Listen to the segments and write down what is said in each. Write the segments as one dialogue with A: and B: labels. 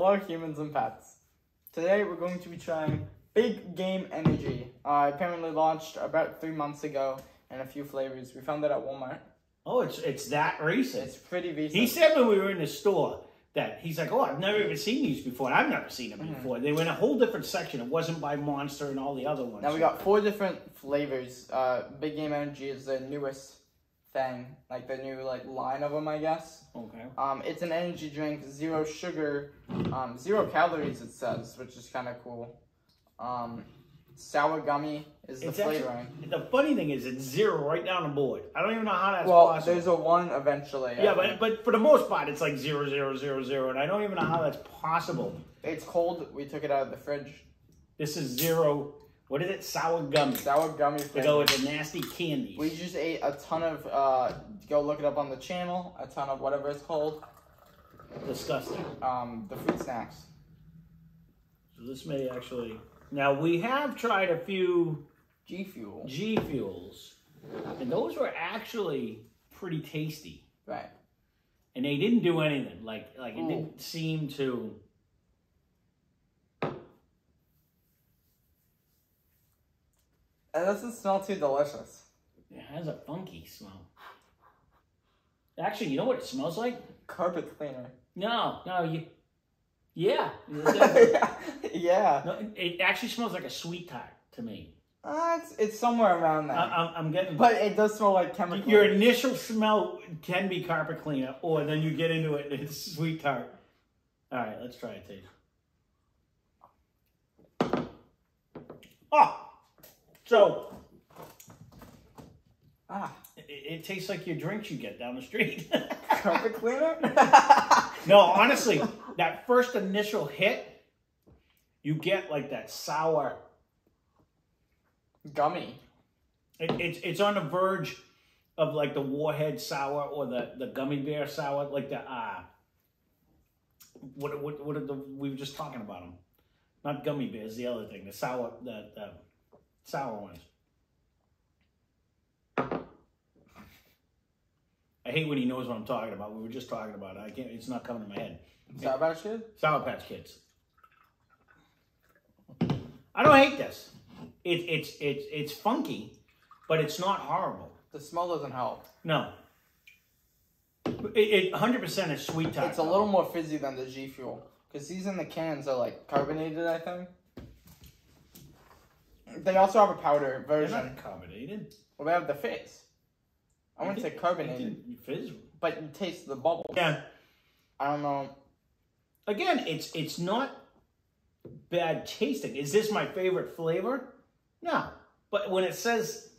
A: Hello, humans and pets. Today we're going to be trying Big Game Energy. Uh, apparently launched about three months ago in a few flavors. We found it at Walmart.
B: Oh, it's it's that recent.
A: It's pretty recent.
B: He said when we were in the store that he's like, oh, I've never even seen these before. I've never seen them before. They were in a whole different section. It wasn't by Monster and all the other ones.
A: Now we got four different flavors. Uh, Big Game Energy is the newest like the new like line of them, I guess.
B: okay.
A: Um, it's an energy drink, zero sugar, um, zero calories. It says, which is kind of cool. Um, sour gummy is the
B: It's actually-
A: flavoring.
B: The funny thing is, it's zero right down the board. I don't even know how that's
A: well,
B: possible.
A: there's a one eventually. I
B: yeah,
A: think.
B: but but for the most part, it's like zero zero zero zero, and I don't even know how that's possible.
A: it's cold. We took it out of the fridge.
B: This is zero. What is it? Sour gummy.
A: Sour gummy
B: To
A: flavor.
B: go with the nasty candies.
A: We just ate a ton of. Uh, go look it up on the channel. A ton of whatever it's called.
B: Disgusting.
A: Um, the fruit snacks.
B: So this may actually. Now we have tried a few
A: G Fuel.
B: G fuels, and those were actually pretty tasty.
A: Right.
B: And they didn't do anything. Like like it
A: Ooh.
B: didn't seem to.
A: It doesn't smell too delicious.
B: It has a funky smell. Actually, you know what it smells like?
A: Carpet cleaner.
B: No, no, you. Yeah.
A: yeah.
B: no, it actually smells like a sweet tart to me.
A: Uh, it's, it's somewhere around that.
B: I, I'm, I'm getting.
A: but it does smell like chemical.
B: Your initial smell can be carpet cleaner, or then you get into it and it's sweet tart. All right, let's try it, taste. Oh, so
A: ah,
B: it, it tastes like your drinks you get down the street.
A: carpet cleaner?
B: no, honestly, that first initial hit, you get like that sour.
A: Gummy.
B: It, it's it's on the verge of like the warhead sour or the, the gummy bear sour, like the uh what what what are the we were just talking about them, not gummy bears, the other thing, the sour the, the sour ones. I hate when he knows what I'm talking about. We were just talking about it. I can't. It's not coming to my head.
A: Sour Patch Kid?
B: Sour Patch Kids. I don't hate this. It, it's it's it's funky, but it's not horrible.
A: The smell doesn't help.
B: No. It, it 100% is sweet.
A: It's a little more fizzy than the G Fuel. Because these in the cans are like carbonated, I think. They also have a powder
B: They're
A: version.
B: not carbonated.
A: Well, they have the fizz. I wouldn't say carbonated,
B: fizz.
A: but you taste the bubbles.
B: Yeah.
A: I don't know.
B: Again, it's it's not bad tasting. Is this my favorite flavor? No. But when it says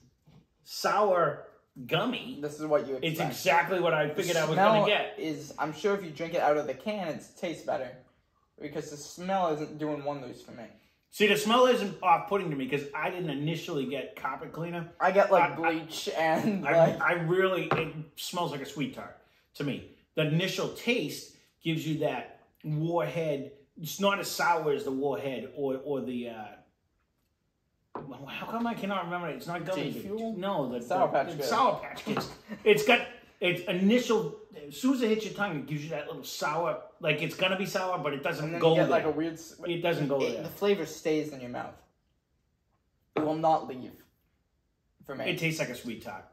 B: sour gummy,
A: This is what you expect.
B: it's exactly what I figured I was going to get.
A: Is I'm sure if you drink it out of the can, it tastes better, because the smell isn't doing wonders for me.
B: See, the smell isn't off-putting to me because I didn't initially get carpet cleaner.
A: I get like
B: I- I-
A: bleach and
B: I,
A: like
B: I really, it smells like a sweet tart to me. The initial taste gives you that warhead. It's not as sour as the warhead or or the. Uh, how come I cannot remember it? It's not gummy
A: Fuel?
B: No, the
A: Sour Patch
B: the
A: Kids.
B: Sour Patch Kids. it's got its initial. As soon as it hits your tongue, it gives you that little sour. Like it's gonna be sour, but it doesn't go
A: you get
B: there.
A: like a weird. s-
B: it doesn't go
A: it-
B: there.
A: the flavor stays in your mouth. It will not leave. For me,
B: It tastes like a sweet tart.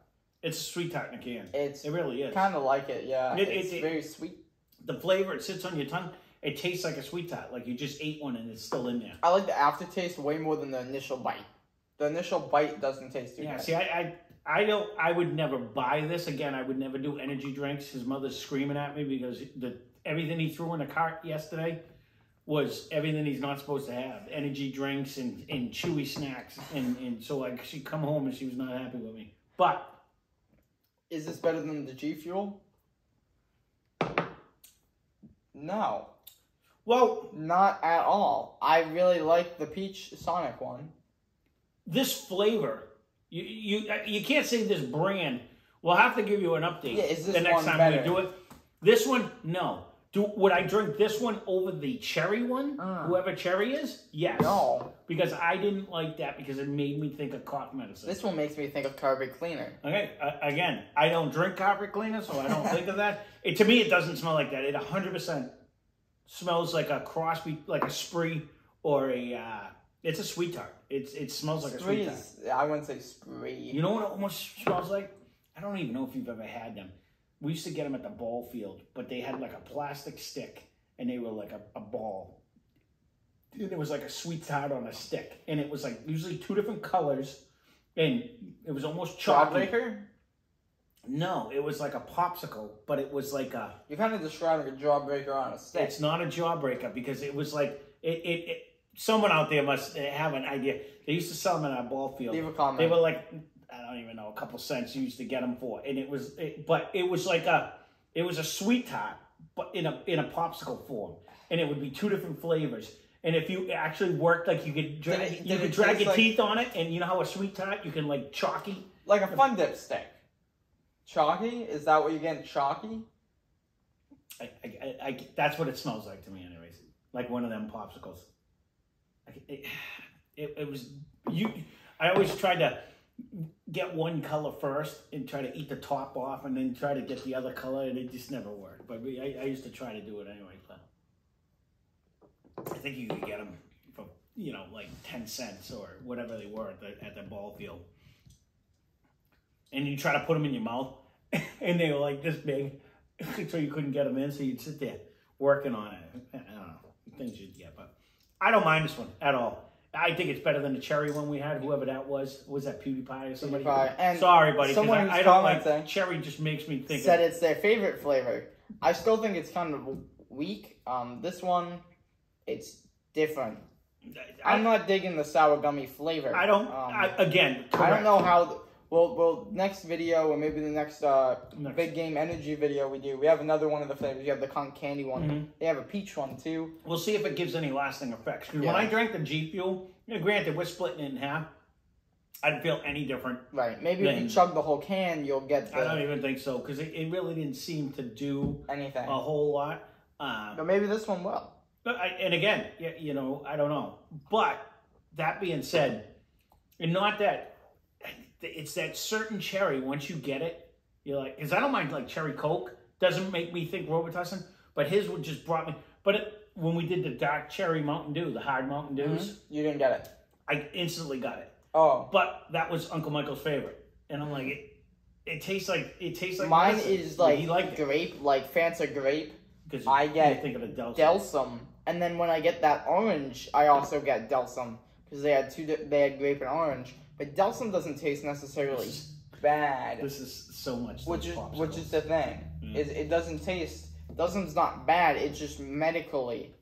B: It's a sweet tart in a can.
A: it's
B: It really is.
A: kind of like it. Yeah,
B: It-
A: it's
B: it- it-
A: very sweet.
B: the flavor it sits on your tongue it tastes like a sweet tart like you just ate one and it's still in there
A: I like the aftertaste way more than the initial bite. The initial bite doesn't taste too
B: yeah
A: good.
B: see I, I i don't i would never buy this again i would never do energy drinks his mother's screaming at me because the everything he threw in the cart yesterday was everything he's not supposed to have energy drinks and, and chewy snacks and, and so like she come home and she was not happy with me but
A: Is this better than the G Fuel? No,
B: well
A: not at all. I really like the peach Sonic one.
B: this flavor you you you can't say this brand we'll have to give you an update
A: Yeah, is this
B: the next
A: one
B: time
A: better?
B: we do it this one no do would i drink this one over the cherry one
A: Uh.
B: whoever cherry is yes
A: No,
B: because i didn't like that because it made me think of cough medicine
A: this one makes me think of Carpet Cleaner.
B: okay uh, again i don't drink carpet cleaner so i don't think of that it to me it doesn't smell like that it 100% smells like a crossbee like a spree or a. Uh, it's a sweet tart. It's it smells like a sweet tart.
A: I wouldn't say spree.
B: You know what it almost smells like? I don't even know if you've ever had them. We used to get them at the ball field, but they had like a plastic stick and they were like a, a ball. And it was like a sweet tart on a stick. And it was like usually two different colors. And it was almost chocolate.
A: Jawbreaker?
B: No, it was like a popsicle, but it was like a.
A: You're kind of describing a jawbreaker on a stick.
B: It's not a jawbreaker because it was like it. it, it someone out there must eh, have an idea. They used to sell them in our ball field.
A: Leave a comment.
B: They were like I don't even know a couple cents you used to get them for, and it was it, but it was like a it was a sweet tart, but in a in a popsicle form, and it would be two different flavors. And if you actually worked like you could
A: it-
B: you could drag your
A: like-
B: teeth on it, and you know how a sweet tart you can like chalky.
A: like a fun dip stick. Chalky? Is that what you're getting? Chalky?
B: I, I, I, I- that's what it smells like to me, anyways. Like one of them popsicles. It, it was you. I always tried to get one color first and try to eat the top off, and then try to get the other color, and it just never worked. But we, I, I used to try to do it anyway. But I think you could get them for you know like ten cents or whatever they were at the at the ball field. And you try to put them in your mouth, and they were like this big, so you couldn't get them in. So you'd sit there working on it. I don't know things you'd get, but I don't mind this one at all. I think it's better than the cherry one we had. Whoever that was, was that PewDiePie or somebody?
A: PewDiePie. And
B: Sorry, buddy,
A: someone
B: I, I don't like cherry. Just makes me think.
A: said
B: of,
A: it's their favorite flavor. I still think it's kind of weak. Um, this one, it's different.
B: I,
A: I'm not digging the sour gummy flavor.
B: I don't.
A: Um,
B: I, again,
A: I don't know how. Well, well, next video or maybe the next uh,
B: Next.
A: big game energy video we do, we have another one of the flavors. You have the con candy one.
B: Mhm.
A: They have a peach one too.
B: We'll see if it gives any lasting effects.
A: Yeah.
B: when I drank the G Fuel, you know, granted we're splitting it in half. I didn't feel any different.
A: Right. Maybe if you chug the whole can, you'll get
B: I don't even think so because it, it really didn't seem to do
A: anything.
B: a whole lot. Uh,
A: But maybe this one will.
B: But I, and again, y- you know, I don't know. But that being said, and not that it's that certain cherry. Once you get it, you're like, because I don't mind like cherry Coke. Doesn't make me think Robitussin, but his would just brought me. But it, when we did the dark cherry Mountain Dew, the hard Mountain mm-hmm. Dews,
A: You didn't get it.
B: I instantly got it.
A: Oh,
B: But that was Uncle Michael's favorite, and I'm like, it, it tastes like it tastes like
A: mine
B: medicine.
A: is like
B: he liked it
A: grape, like Fanta grape,
B: because
A: I get
B: think of a Delta.
A: Delsym, and then when I get that orange, I also get Delsym because they had two. They had grape and orange, but Delsym doesn't taste necessarily bad.
B: This is so much.
A: which is
B: popsicle.
A: which is the thing
B: Mm.
A: is it doesn't taste Delsym's not bad. It's just medically.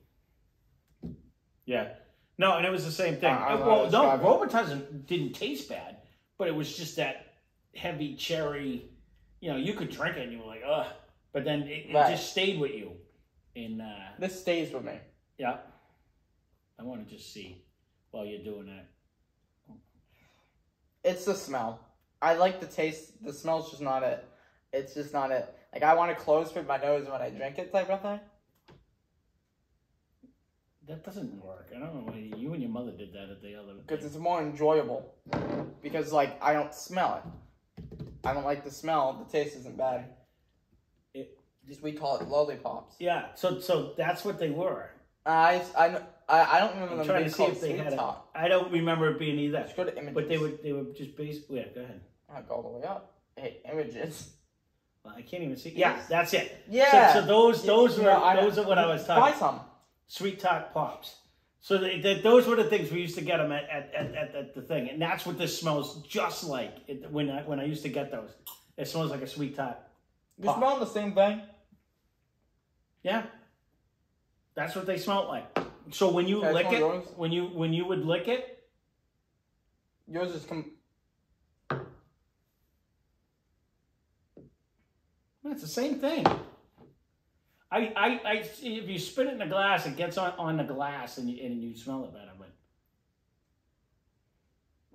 B: Yeah. No, and it was the same thing.
A: I- I
B: Uh, well, no, Robitussin didn't taste bad, but it was just that heavy cherry. You know, you could drink it and you were like, ugh. But then it, it
A: Right.
B: just stayed with you. And, uh,
A: This stays with me.
B: yeah. I want to just see while you're doing that.
A: It's the smell. I like the taste. The smell's just not it. It's just not it. Like I want to close fit my nose when I drink it, type of thing.
B: That doesn't work. I don't know why you and your mother did that at the other.
A: because it's more enjoyable. Because like I don't smell it. I don't like the smell. The taste isn't bad.
B: It-
A: just we call it lollipops.
B: Yeah, so so that's what they were.
A: I I I, I don't remember
B: I'm
A: them
B: trying
A: being
B: to see
A: called
B: if they
A: sweet
B: had it.
A: top.
B: I don't remember it being either.
A: Just go to images.
B: But they would they would just basically Yeah, go ahead.
A: I go all the way up. Hey, images.
B: Well, I can't even see. Yeah, that's it.
A: Yeah.
B: So, so those those
A: You
B: were those are what I was talking.
A: Buy some.
B: Sweet Talk pops. So they, they, those were the things we used to get them at, at, at, at, the thing, and that's what this smells just like it, when I when I used to get those. It smells like a sweet tart.
A: You smell the same thing.
B: Yeah, that's what they smelled like. So when you
A: Can I
B: lick
A: smell
B: it,
A: yours?
B: when you when you would lick it,
A: Yours is com-
B: it's the same thing. I, I, I, if you spit it in a glass, it gets on, on the glass and you, and you smell it better.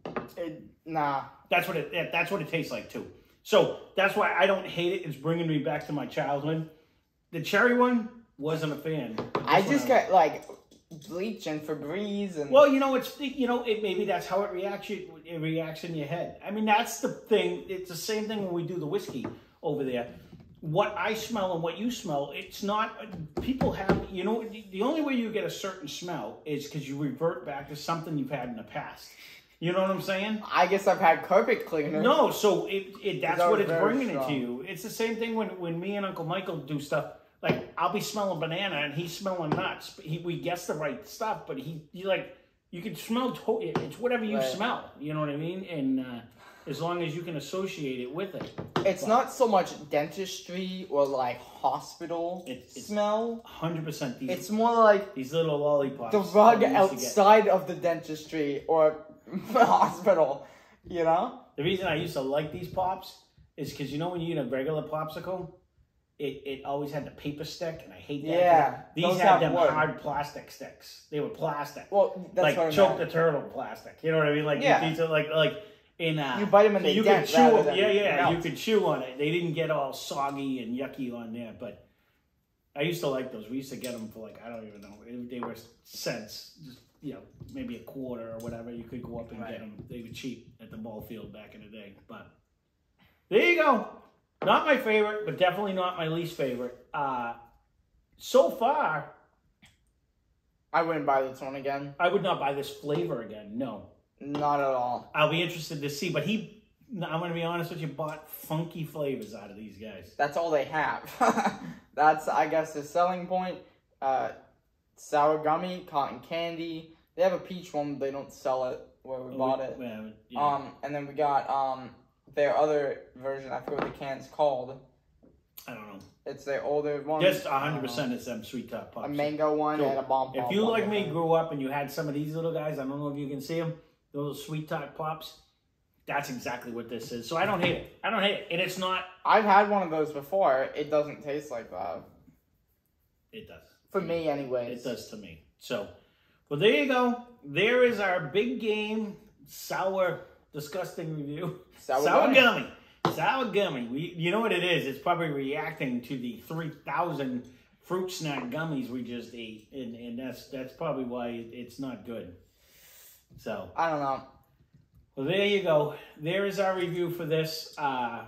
B: But
A: it, nah.
B: That's what it. that- That's what it tastes like too. So that's why I don't hate it. It's bringing me back to my childhood. The cherry one wasn't a fan.
A: I
B: This
A: just got like bleach and Febreze and
B: Well, you know, it's you know, it maybe that's how it reacts. you- It reacts in your head. I mean, that's the thing. It's the same thing when we do the whiskey over there. what I smell and what you smell, it's not. People have, you know, the only way you get a certain smell is because you revert back to something you've had in the past. You know what I'm saying?
A: I guess I've had carpet cleaner.
B: No, so it, it that's
A: that
B: what it's bringing it to you. It's the same thing when when me and Uncle Michael do stuff. Like I'll be smelling banana and he's smelling nuts. But he, we guess the right stuff, but he you like you can smell. To, it's whatever you
A: Right.
B: smell. You know what I mean? And uh, as long as you can associate it with it,
A: It's not so much dentistry or like hospital
B: It's- it's-
A: smell.
B: hundred percent.
A: It's more like
B: these little lollipops.
A: the rug
B: that we used to get.
A: outside of the dentistry or hospital. You know?
B: The reason I used to like these pops is because you know when you eat a regular popsicle, it, it always had the paper stick, and I hate that.
A: Yeah,
B: These had them
A: wood.
B: hard plastic sticks. They were plastic.
A: Well, that's
B: like choke the turtle plastic. You know what I mean? Like
A: Yeah.
B: these are like like in uh,
A: You bite 'em and
B: so
A: they
B: you
A: dent
B: could chew
A: rather
B: 'em.
A: than
B: Yeah, yeah,
A: melt.
B: you could chew on it. They didn't get all soggy and yucky on there, but I used to like those. We used to get them for like I don't even know. They were cents, just you know, maybe a quarter or whatever. You could go up and
A: Right.
B: get them. They were cheap at the ball field back in the day. But there you go. Not my favorite, but definitely not my least favorite. Uh, so far,
A: I wouldn't buy this one again.
B: I would not buy this flavor again. No.
A: Not at all.
B: I'll be interested to see. But he, I'm going to be honest with you, bought funky flavors out of these guys.
A: That's all they have. That's, I guess, the selling point. Uh, sour gummy, cotton candy. They have a peach one, but they don't sell it where we bought it.
B: Well, yeah.
A: Um, and then we got um their other version. I forget what the can's called.
B: I don't know.
A: It's their older one.
B: Just
A: I
B: 100
A: don't uh-huh. know.
B: percent is them sweet top pops.
A: A mango one
B: So,
A: and a bomb.
B: If you like me grew up and you had some of these little guys, I don't know if you can see them, those sweet top pops. That's exactly what this is. So I don't hate it. I don't hate it, and it's not.
A: I've had one of those before. It doesn't taste like that.
B: It does.
A: For me, anyways.
B: It does to me. So, well, there you go. There is our big game sour disgusting review.
A: Sour
B: Sour,
A: gummy.
B: gummy. Sour gummy. We, you know what it is? It's probably reacting to the three thousand fruit snack gummies we just ate, and, and that's that's probably why it's not good. So,
A: I don't know.
B: well, there you go. There is our review for this. Uh,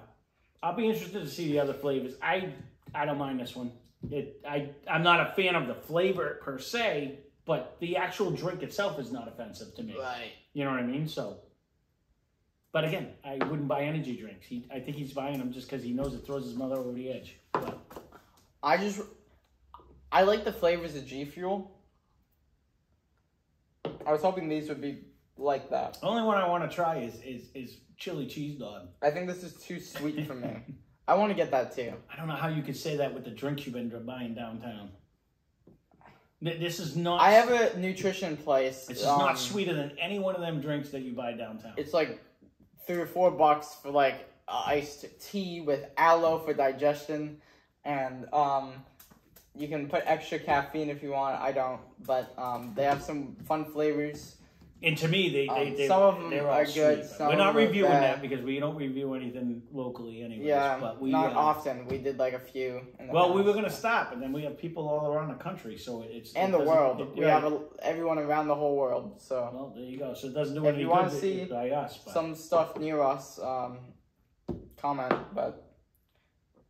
B: I'll be interested to see the other flavors. I I don't mind this one. It I I'm not a fan of the flavor per se, but the actual drink itself is not offensive to me.
A: Right.
B: You know what I mean? So, but again, I wouldn't buy energy drinks. He, I think he's buying them just because he knows it throws his mother over the edge. But
A: I just, I like the flavors of G Fuel. I was hoping these would be like that.
B: the only one I want to try is is is chili cheese dog.
A: I think this is too sweet for me. I want to get that too.
B: I don't know how you could say that with the drinks you've been buying downtown. This is not.
A: I have a nutrition place.
B: This is
A: um,
B: not sweeter than any one of them drinks that you buy downtown.
A: It's like three or four bucks for like uh, iced tea with aloe for digestion, and um, you can put extra caffeine if you want. I don't, but um, they have some fun flavors.
B: And to me, they, they,
A: Um,
B: they
A: some of them
B: they're
A: are good, some
B: We're not reviewing that because we don't review anything locally, anyways.
A: Yeah,
B: but we
A: not
B: uh,
A: often. We did like a few. In the
B: Well, we were gonna stop, and then we have people all around the country, so it's
A: and
B: it
A: the world.
B: it-
A: we have a, everyone around the whole world. So
B: Well, there you go. So it doesn't do
A: If
B: any
A: you wanna see
B: us.
A: Some stuff near us, um, comment. But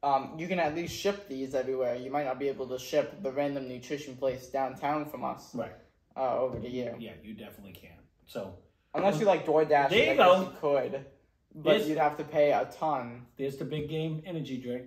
A: um, you can at least ship these everywhere. You might not be able to ship the random nutrition place downtown from us
B: right,
A: uh, over the year.
B: yeah, you definitely can. So
A: Unless you like DoorDash,
B: There you
A: I
B: go.
A: you could, but
B: There's-
A: you'd have to pay a ton.
B: there's the big game energy drink.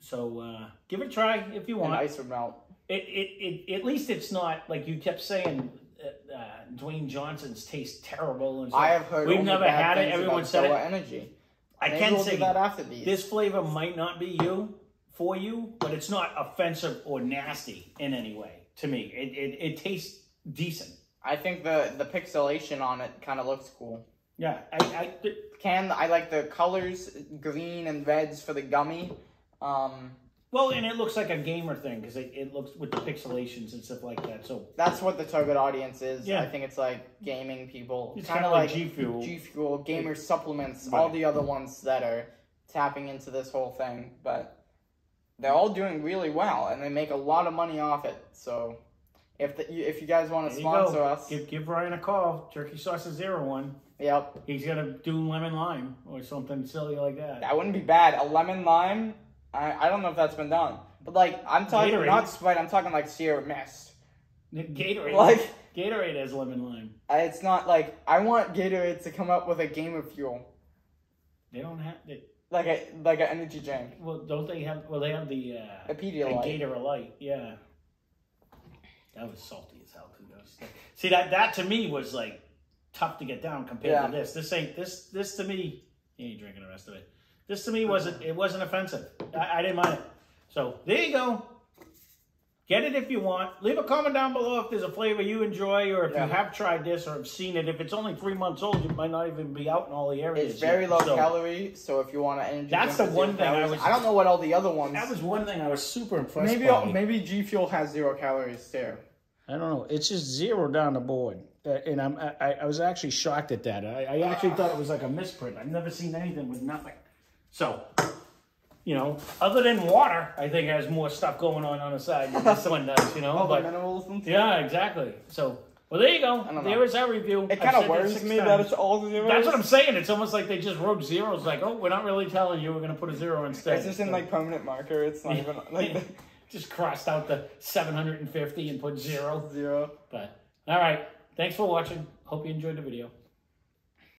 B: So uh, give it a try if you
A: And
B: want.
A: ice would melt.
B: It, it, it, at least it's not like you kept saying. Uh, uh, Dwayne Johnson's taste terrible, and stuff.
A: I have heard
B: We've never had it. Everyone said it.
A: Energy.
B: I
A: Maybe
B: can
A: we'll
B: say
A: that after these.
B: this flavor might not be you for you, but it's not offensive or nasty in any way to me. It it, it tastes decent.
A: I think the the pixelation on it kind of looks cool.
B: Yeah, I, I
A: Can I like the colors, green and reds for the gummy. Um,
B: well, and it looks like a gamer thing because it, it looks with the pixelations and stuff like that. So
A: that's what the target audience is.
B: Yeah.
A: I think it's like gaming people.
B: it's
A: kind of
B: like,
A: like
B: G Fuel.
A: G Fuel, gamer supplements, All the other ones that are tapping into this whole thing, but they're all doing really well and they make a lot of money off it. So if the, you- if you guys want to sponsor us,
B: Give give Ryan a call. Turkey sauce is zero one.
A: yep,
B: He's gonna do lemon lime or something silly like that.
A: that wouldn't be bad. A lemon lime I, I don't know if that's been done. But like I'm talking
B: Gatorade.
A: not Sprite, I'm talking like Sierra Mist.
B: Gatorade.
A: Like
B: Gatorade has lemon lime.
A: It's not like I want Gatorade to come up with a game of fuel.
B: They don't have. They,
A: Like a like an energy drink.
B: well, don't they have? Well, they have the uh,
A: A Pedialyte.
B: Gatorlyte. Yeah. That was salty as hell too. That was- See that that to me was like tough to get down compared
A: Yeah.
B: to this. This ain't this this to me. You ain't drinking the rest of it. This to me wasn't it wasn't offensive. I, I didn't mind it. So there you go. Get it if you want. Leave a comment down below if there's a flavor you enjoy or if
A: Yeah.
B: you have tried this or have seen it. If it's only three months old, it might not even be out in all the areas.
A: It's very
B: yet.
A: low
B: So,
A: calorie, so if you want to energy
B: That's the
A: one
B: one
A: zero
B: thing I was-
A: I don't know what all the other ones.
B: That was one thing I was super impressed
A: maybe
B: by.
A: maybe G Fuel has zero calories too.
B: I don't know. It's just zero down the board, uh, and I'm I, I was actually shocked at that. I, I actually thought it was like a misprint. I've never seen anything with nothing. So, you know, other than water, I think has more stuff going on on the side than this one does. You know, but
A: minerals and stuff.
B: yeah, exactly. So, well, there you go. There is our review.
A: It kind of worries me
B: times.
A: that it's all zeros.
B: That's what I'm saying. It's almost like they just wrote zeros. Like, oh, we're not really telling you. We're going to put a zero instead.
A: It's just in
B: So-
A: like permanent marker. It's not even like
B: just crossed out the 750 and put zero.
A: zero.
B: But all right, thanks for watching. Hope you enjoyed the video.